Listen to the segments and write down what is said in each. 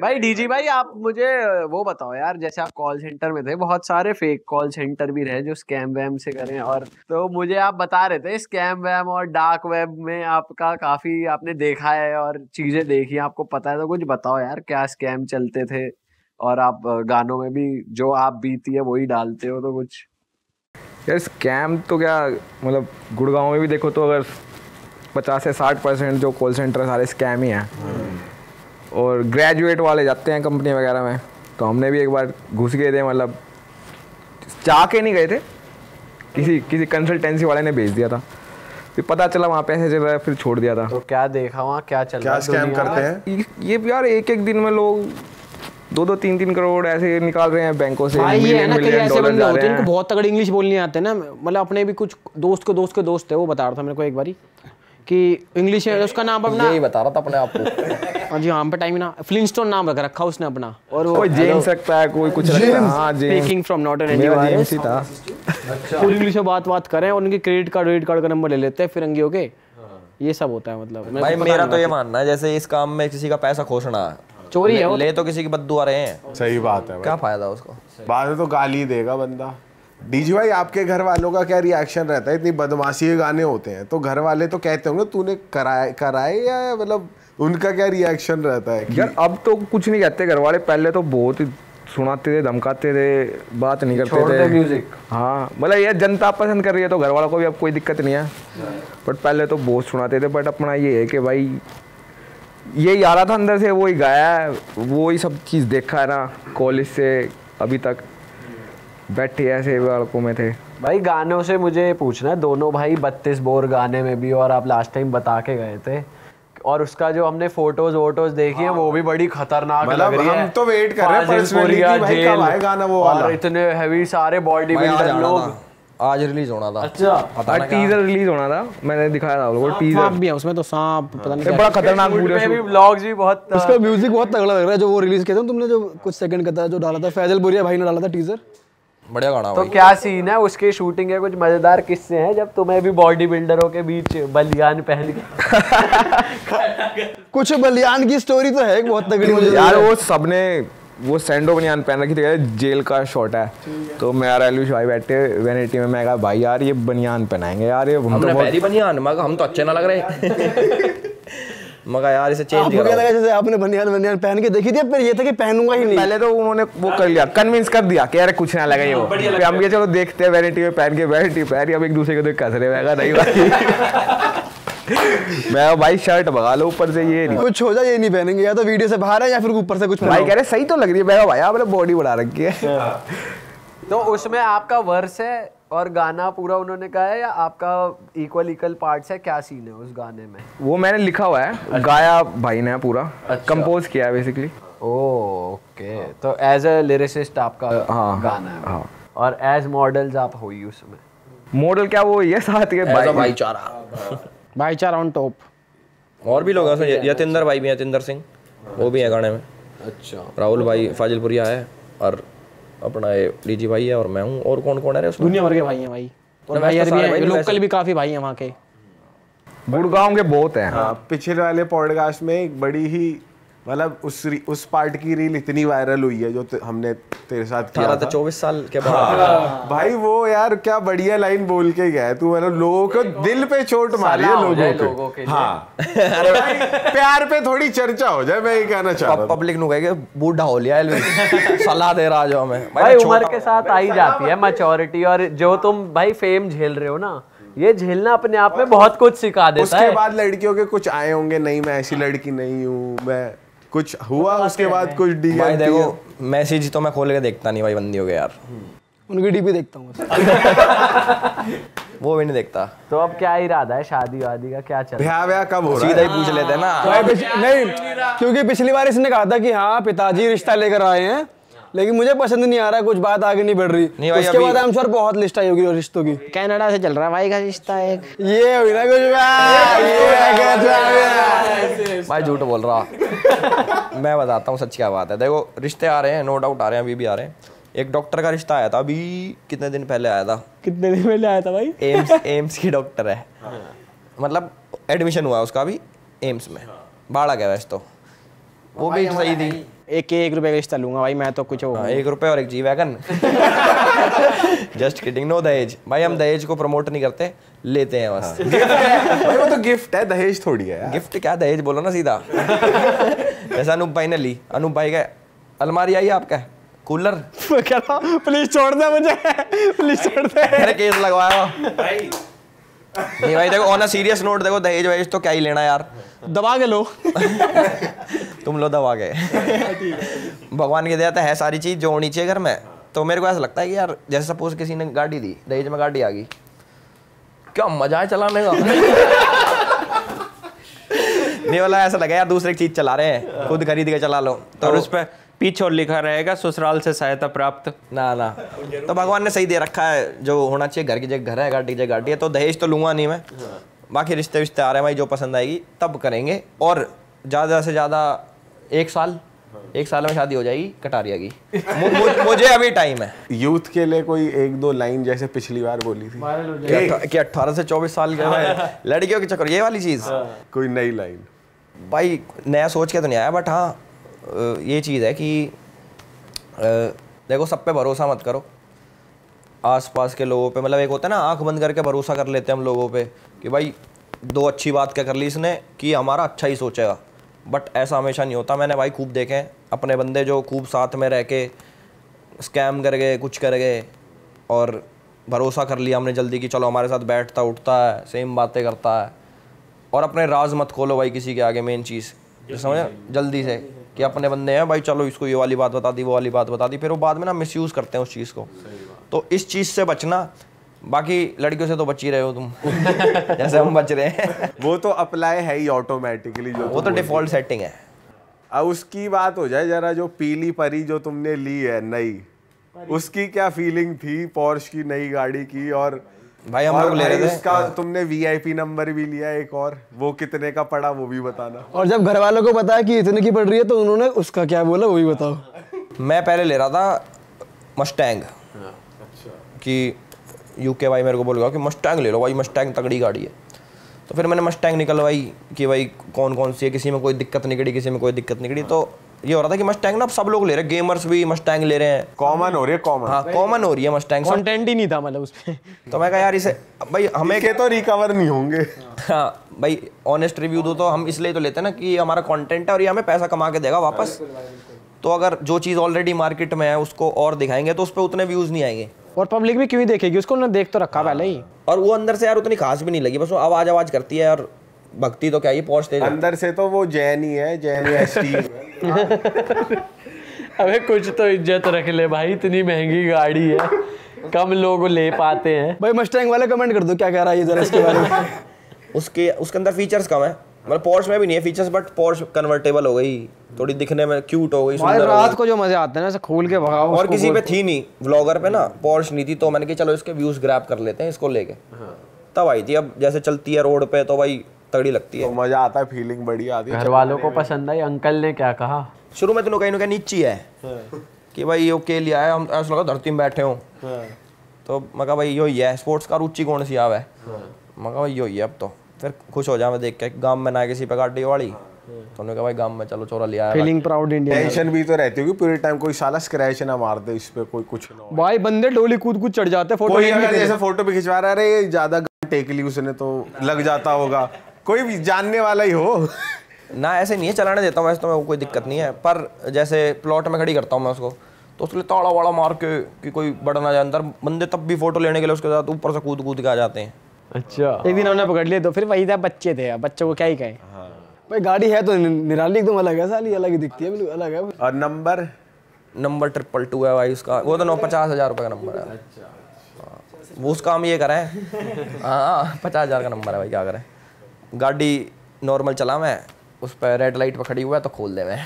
भाई, डीजी भाई, आप मुझे, वो बताओ यार, जैसे आप कॉल सेंटर में थे, बहुत सारे फेक कॉल सेंटर भी रहे जो स्कैम वैम से करें और तो मुझे आप बता रहे थे स्कैम वैम और डार्क वेब में आपका काफ़ी आपने देखा है और चीज़ें देखी आपको पता है तो कुछ बताओ यार, क्या स्कैम चलते थे और आप गानों में भी जो आप बीती है, वही डालते हो तो कुछ? यार स्कैम तो क्या मतलब गुड़गांव में भी देखो तो अगर पचास से साठ परसेंट जो कॉल सेंटर सारे स्कैम ही हैं। और ग्रेजुएट वाले जाते हैं कंपनी वगैरह में तो हमने भी एक बार घुस गए थे मतलब चाह के नहीं गए थे। किसी किसी कंसल्टेंसी वाले ने भेज दिया था। फिर पता चला वहाँ पैसे चल रहा है फिर छोड़ दिया था। तो क्या देखा वहाँ? क्या चल क्या रहा है स्कैम करते हैं? ये यार एक एक दिन में लोग दो दो तीन तीन करोड़ ऐसे निकाल रहे हैं बैंकों से। भाई ये है ना कई ऐसे बंदे होते हैं हैं इनको बहुत तगड़ी इंग्लिश बोलनी आते हैं ना। मतलब अपने भी कुछ दोस्त के दोस्त के दोस्त है वो बता रहा था मेरे को एक बारी। कि इंग्लिश है उसका नाम अपना यही बता रहा था अपने आप को। हाँ जी हाँ पे टाइम ना फ्लिंस्टोन नाम रख रखा उसने अपना। और वो कोई जेम्स रखता है कोई कुछ रखता है। हाँ James speaking from not an मेरा जेम्स ही था। पूरी इंग्लिश में बात बात करें और उनके क्रेडिट कार्ड क्रेडिट कार्ड का नंबर ले लेते हैं फिरंगी होके ये सब होता है मतलब। भाई मेरा तो ये मानना है जैसे इस काम में किसी का पैसा खोसना है। चोरी है ले, तो किसी की बद्दू आ रहे हैं। सही बात है क्या फ़ायदा उसको? बाद में तो गाली देगा बंदा। डीजी भाई आपके घर वालों का क्या रिएक्शन रहता है? इतनी बदमाशी के गाने होते हैं। तो घर वाले तो कहते होंगे तूने कराए कराए या मतलब उनका क्या रिएक्शन रहता है यार अब तो कुछ नहीं कहते। घर वाले पहले तो बहुत ही सुनाते थे धमकाते थे बात नहीं करते थे। म्यूज़िक हाँ मतलब ये जनता पसंद कर रही है तो घर वालों को भी अब कोई दिक्कत नहीं है। बट पहले तो बहुत सुनाते थे बट अपना ये है कि भाई ये आ रहा था अंदर से वो ही गाया है वो ही सब चीज़ देखा है ना कॉलेज से अभी तक। बैठे ऐसे लड़कों में थे। भाई गानों से मुझे पूछना है दोनों भाई बत्तीस बोर गाने में भी और आप लास्ट टाइम बता के गए थे। और उसका जो हमने फ़ोटोज़ वोटोज देखी है वो भी बड़ी खतरनाक मतलब लग रही है। हम तो wait कर रहे हैं भाई जेल। कब आए गाना वो वाला। इतने हैवी सारे बॉडी आज बिल्डर लोग। आज रिलीज़ होना था। अच्छा। पता टीजर रिलीज़ होना था। मैंने दिखाया था वो सांप टीजर भी है उसमें तो सांप पता नहीं क्या बड़ा खतरनाक वीडियो भी व्लॉग्स भी बहुत उसका म्यूज़िक बहुत तगड़ा लग रहा है जो वो रिलीज़ किया था तुमने जो कुछ सेकंड का था जो डाला था फैजल बुरिया भाई ने डाला था टीजर बढ़िया गाना तो क्या सीन है? उसके शूटिंग के कुछ मज़ेदार किस्से हैं जब तुम्हें भी बॉडी बिल्डरों के बीच बलियान पहन के। कुछ बलियान की स्टोरी तो है बहुत तगड़ी मुझे यार वो सबने वो सैंडो बनियान पहन रखी थी जेल का शॉट है। तो मैं यार एलविश भाई बैठे वैनिटी में मैं कहा भाई यार ये बनियान पहनाएँगे यार ये हम तो बहुत बनियान मगर हम तो अच्छे ना लग रहे। मगर यार इसे चेंज करो लगा जैसे आपने बनियान बनियान पहन के देखी थी फिर ये था कि पहनूँगा ही नहीं। पहले तो उन्होंने वो कर लिया कन्विंस कर दिया कि यार कुछ ना लगा ये वो। फिर हम ये चलो देखते हैं वैनिटी में पहन के वैनिटी पहन के अब एक दूसरे को देख कस रहे मैं नहीं भाई। मैं भाई शर्ट भगा लो ऊपर से ये नहीं। कुछ हो जाए ये नहीं पहनेंगे या तो वीडियो से बाहर है या फिर ऊपर से कुछ भाई कह रहे सही तो लग रही है। मैं भाई आपने बॉडी बढ़ा रखी है। तो उसमें आपका वर्स है और गाना पूरा उन्होंने कहा है या आपका इक्वल इक्वल पार्ट्स है? क्या सीन है उस गाने में? वो मैंने लिखा हुआ है। अच्छा। गाया भाई ने पूरा। अच्छा। कंपोज किया है बेसिकली ओके तो एज अ लिरिसिस्ट आपका हाँ, गाना है। हाँ। और एज मॉडल्स आप हो उसमें। मॉडल क्या वो ये साथ के? भाई। भाईचारा। भाईचारा ऑन टॉप और भी लोग हैं यतिंदर भाई भी हैं यतिंदर सिंह। वो भी है गाने में। अच्छा। राहुल भाई फाजिलपुरिया है और अपना ये डीजी भाई है और मैं हूँ। और कौन कौन है उसमें? दुनिया भर के भाई हैं भाई। और भाई यार भी हैं लोकल भी काफ़ी भाई हैं वहाँ के। गुड़गांव के बहुत हैं। हाँ पिछले वाले पॉडकास्ट में एक बड़ी ही मतलब उस री- उस पार्ट की रील इतनी वायरल हुई है जो ते- हमने तेरे साथ किया अठारह था। चौबीस साल के बाद। हाँ, हाँ। भाई वो यार क्या बढ़िया लाइन बोल के गया है। तू मतलब लोगों को दिल पे चोट मारी है सलाह लोगों लोगों के के लिए। हाँ। भाई, प्यार पे थोड़ी चर्चा हो जाए मैं ये कहना चाह रहा हूँ पब्लिक नु कहेगा बूढ़ा हो लिया सलाह दे रहा जो हमें। भाई उम्र के साथ आई जाती है मैच्योरिटी और जो तुम भाई फेम झेल रहे हो ना ये झेलना अपने आप में बहुत कुछ सिखा देता उसके है। बाद लड़कियों के कुछ आए होंगे नहीं मैं ऐसी लड़की नहीं हूँ मैं कुछ हुआ उसके बाद कुछ डी भाई देखो मैसेज तो मैं खोल के देखता नहीं भाई बंदी हो गया यार। उनकी डीपी देखता हूँ वो भी नहीं देखता। तो अब क्या इरादा है शादी वादी का? क्या चल रहा है? ब्याह कब हो रहा सीधा है? ही पूछ लेते हैं ना। भाई नहीं क्योंकि पिछली बार इसने कहा था कि हाँ पिताजी रिश्ता लेकर आए हैं। लेकिन मुझे पसंद नहीं आ रहा कुछ बात आगे नहीं बढ़ रही। नहीं उसके बाद आई श्योर बहुत लिस्ट आई होगी रिश्तों की। कनाडा से चल रहा है भाई का रिश्ता एक। ये हुई ना कुछ। भाई झूठ बोल रहा। मैं बताता हूँ सच क्या बात है। देखो रिश्ते आ रहे हैं नो डाउट आ रहे हैं अभी भी आ रहे हैं। एक डॉक्टर का रिश्ता आया था अभी कितने दिन पहले आया था? कितने दिन पहले आया था भाई? एम्स एम्स की डॉक्टर है। मतलब एडमिशन हुआ उसका अभी एम्स में। बाढ़ आ गया वैसे तो। वो भी सही थी। एक एक रुपए का रिश्ता लूँगा भाई मैं तो कुछ हो हाँ, एक रुपए और एक G wagon just kidding no दहेज। भाई हम दहेज को प्रमोट नहीं करते लेते हैं बस। भाई वो तो गिफ्ट है दहेज थोड़ी है गिफ्ट क्या दहेज? बोलो ना सीधा। जैसा अनूप भाई ने ली। अनूप भाई का अलमारी आई आपका? कूलर मैं कह रहा प्लीज़ छोड़ दे मुझे प्लीज़ छोड़ दे। केस लगवाया। नहीं भाई देखो ऑन अ सीरियस नोट देखो दहेज वहेज तो क्या ही लेना यार। दबा के लो। तुम लो दबा के। भगवान की दया तो है सारी चीज़ जो होनी चाहिए घर में। तो मेरे को ऐसा लगता है कि यार जैसे सपोज़ किसी ने गाड़ी दी दहेज में गाड़ी आ गई। क्या मज़ा है चलाने का? नहीं वाला ऐसा लगा यार दूसरे की चीज़ चला रहे हैं। खुद खरीद के चला लो। तो और उस पर पीछे और लिखा रहेगा ससुराल से सहायता प्राप्त। ना ना। तो भगवान ने सही दे रखा है जो होना चाहिए घर की जगह घर है गाड़ी की जगह गाड़ी है तो दहेज तो लूँगा नहीं मैं। बाकी रिश्ते विश्ते आ रहे हैं भाई जो पसंद आएगी तब करेंगे। और ज़्यादा से ज़्यादा एक साल एक साल में शादी हो जाएगी कटारिया की। मु, मु, मुझे अभी टाइम है। यूथ के लिए कोई एक दो लाइन जैसे पिछली बार बोली थी। कि अट्ठा- अट्ठारह से चौबीस साल के लड़कियों के चक्कर ये वाली चीज़। कोई नई लाइन भाई नया सोच के तो नहीं आया बट हाँ ये चीज़ है कि देखो सब पे भरोसा मत करो। आसपास के लोगों पे मतलब एक होता है ना आँख बंद करके भरोसा कर लेते हैं हम लोगों पे कि भाई दो अच्छी बात क्या कर ली इसने कि हमारा अच्छा ही सोचेगा। बट ऐसा हमेशा नहीं होता। मैंने भाई खूब देखे हैं। अपने बंदे जो खूब साथ में रह के स्कैम कर गए कुछ कर गए और भरोसा कर लिया हमने जल्दी कि चलो हमारे साथ बैठता उठता है सेम बातें करता है। और अपने राज मत खोलो भाई किसी के आगे मेन चीज़। समझ? जल्दी से। कि अपने बंदे हैं भाई चलो इसको ये वाली बात बता दी वो वाली बात बता दी फिर वो बाद में ना मिसयूज़ करते हैं उस चीज़ को। तो इस चीज़ से बचना बाकी लड़कियों से तो बच ही रहे हो तुम। जैसे हम बच रहे हैं। वो तो अप्लाई है ही ऑटोमेटिकली जो वो तो डिफ़ॉल्ट सेटिंग है। अब उसकी बात हो जाए जरा जो पीली परी जो तुमने ली है नई उसकी क्या फीलिंग थी पॉर्श की नई गाड़ी की और भाई हम लोग ले रहे थे। उसका तुमने वीआईपी नंबर भी लिया एक और वो कितने का पड़ा वो भी बताना। और जब घर वालों को पता है कि इतने की पड़ रही है तो उन्होंने उसका क्या बोला वो भी बताओ। मैं पहले ले रहा था मस्टैंग अच्छा। कि यूके भाई मेरे को बोलेगा कि मस्टैंग ले लो भाई मस्टैंग तगड़ी गाड़ी है। तो फिर मैंने मस्टैंग निकलवाई कि भाई कौन कौन सी है किसी में कोई दिक्कत निकली किसी में कोई दिक्कत निकली तो ये हो रहा था कि मस्टैंग ना सब लोग ले रहे हैं गेमर्स भी मस्टैंग ले रहे हैं। कॉमन हो रही है कॉमन हाँ कॉमन हो रही है मस्टैंग कंटेंट ही नहीं था मतलब उसमें। तो मैं कहा यार इसे भाई हमें के तो रिकवर नहीं होंगे। हाँ भाई ऑनेस्ट रिव्यू दो तो हम इसलिए तो लेते हैं ना कि हमारा कंटेंट है और ये हमें पैसा कमा के देगा वापस। तो अगर जो चीज़ ऑलरेडी मार्केट में है उसको और दिखाएँगे तो उस पर उतने व्यूज़ नहीं आएँगे। और पब्लिक भी क्यों ही देखेगी? उसको ना देख तो रखा पहले ही। और वो अंदर से यार उतनी खास भी नहीं लगी बस वो आवाज़ आवाज़ करती है और भक्ति तो क्या ही पहुँचते अंदर से तो वो जैन ही है जैन या स्टीव अबे कुछ तो इज़्ज़त रख ले भाई इतनी महँगी गाड़ी है। कम लोग ले पाते हैं। भाई मस्टैंग वाले कमेंट कर दो क्या कह रहा है ये जरा इसके बारे में? उसके उसके अंदर फीचर्स कम है। मतलब पोर्श में भी नहीं है फीचर्स बट पोर्श कन्वर्टेबल हो गई। थोड़ी दिखने में क्यूट हो गई सुंदर रात को जो मज़े आते हैं ना ऐसे खोल के भगाओ और किसी पे थी नहीं व्लॉगर पे ना पोर्श नहीं थी तो मैंने कहा चलो इसके व्यूज़ ग्रैब कर लेते हैं इसको लेके। तब आई थी अब जैसे चलती है रोड पे तो भाई तगड़ी लगती तो है मज़ा आता है फीलिंग बढ़िया आती है। घर वालों को पसंद आई अंकल ने क्या कहा? शुरू में तो कहीं ना कहीं नीची है कि भाई ये के लिया है हम ऐसा लगा धरती में बैठे हों। तो मैं कहा भाई यो ही है स्पोर्ट्स कार ऊँची कौन सी आवे मैं कहा भाई यो ही है अब तो। फिर खुश हो जाए देख के गाँव में ना किसी पे गाड़ी वाली। तो उन्होंने कहा भाई गाँव में चलो चोरा लिया फीलिंग प्राउड इंडियन टेंशन भी तो रहती होगी पूरे टाइम कोई साला स्क्रैच ना मार दे इस पे कोई कुछ ना भाई बंदे डोली कूद कूद चढ़ जाते फ़ोटो कोई अगर जैसे फ़ोटो भी खिंचवा रहा है अरे ज़्यादा टेक ली उसने तो लग जाता होगा। कोई भी जानने वाला ही हो। ना ऐसे नहीं है चलाने देता हूँ वैसे तो मैं कोई दिक्कत नहीं है। पर जैसे प्लॉट में खड़ी करता हूँ मैं उसको तो उसके लिए ताड़ा वाड़ा मार के कि कोई बड़ा ना जाए अंदर। बंदे तब भी फ़ोटो लेने के लिए उसके साथ ऊपर से कूद कूद के आ जाते हैं। अच्छा। एक दिन हमने पकड़ लिए तो फिर वही था बच्चे थे। बच्चों को क्या ही कहें। भाई गाड़ी है तो निराली एकदम अलग है साली अलग ही दिखती है बिल्कुल अलग है। और नंबर नंबर ट्रिपल टू है भाई उसका। वो तो नौ पचास हज़ार रुपये का नंबर है। हाँ, वो उसका हम ये करें। हाँ पचास हज़ार का नंबर है भाई क्या करें। गाड़ी नॉर्मल चला मैं उस पर रेड लाइट पर खड़ी हुआ है तो खोल दे मैं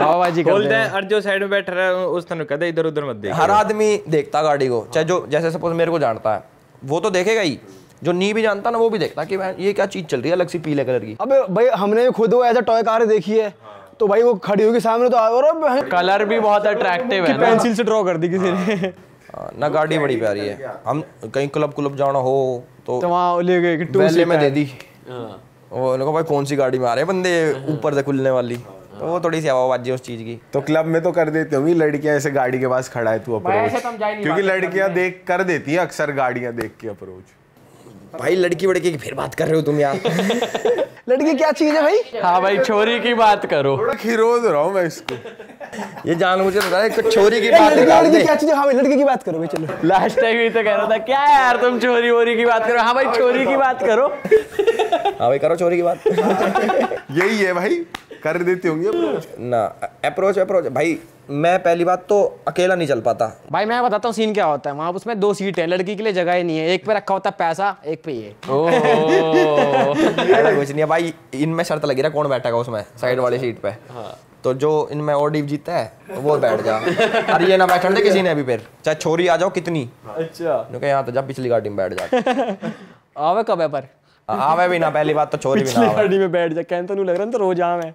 हवाबाजी हैं हैं और जो साइड में बैठ रहा है उस तरह कहते इधर उधर मत देख हर आदमी देखता गाड़ी को चाहे जो जैसे सपोज़ मेरे को जानता है वो तो देखेगा ही। जो नहीं भी जानता ना वो भी देखता कि मैं ये क्या चीज़ चल रही है अलग सी पीले कलर की। अबे भाई हमने भी खुद वो ऐसा टॉय कार देखी है तो भाई वो खड़ी होगी सामने तो और कलर भी बहुत अट्रैक्टिव है पेंसिल से ड्रॉ कर दी किसी ने। हाँ, ना गाड़ी बड़ी प्यारी है। हम कहीं क्लब क्लब जाना हो तो तो वहाँ ले गए कि में दे दी। वो उन्होंने भाई कौन सी गाड़ी में आ रहे हैं बंदे ऊपर से खुलने वाली? तो वो थोड़ी सी हवाबाजी है उस चीज़ की। तो क्लब में तो कर देती होंगी लड़कियाँ ऐसे गाड़ी के पास खड़ा है तू अप्रोच तो हम जा ही नहीं क्योंकि लड़कियाँ देख कर देती है अक्सर गाड़ियाँ देख के अप्रोच भाई लड़की वड़की की फिर बात कर रहे हो तुम यार। लड़की क्या चीज़ है भाई? हाँ भाई छोरी की बात करो। थोड़ा खिरोद रहा हूँ मैं इसको। ये जान मुझे बता रहे कुछ छोरी की बात लड़की लड़की क्या चीज़ है? हाँ भाई लड़की की बात करो भाई चलो। लास्ट टाइम ही तो कह रहा था क्या यार तुम छोरी वोरी की बात करो? हाँ भाई छोरी की बात करो। हाँ भाई करो चोरी की बात। यही है भाई कर देती होंगी अप्रोच ना अप्रोच अप्रोच भाई मैं पहली बात तो अकेला नहीं चल पाता। भाई मैं बताता हूँ सीन क्या होता है। वहाँ उसमें दो सीट है लड़की के लिए जगह ही नहीं है। एक पे रखा होता है पैसा एक पे ये। ऐसा कुछ नहीं है भाई इनमें शर्त लगी रहा कौन बैठेगा उसमें साइड वाली सीट पे। तो जो इनमें ओडीव जीता है वो बैठ जा। अरे ये ना बैठने दे किसी ने अभी फिर। चाहे छोरी आ जाओ कितनी। अच्छा। यहाँ तो जा पिछली गाड़ी में बैठ जा। आवे कब है पर? आवे भी ना पहली बात तो छोरी भी ना गाड़ी में बैठ जा कहने तो नहीं लग रहा ना तो रोज आवे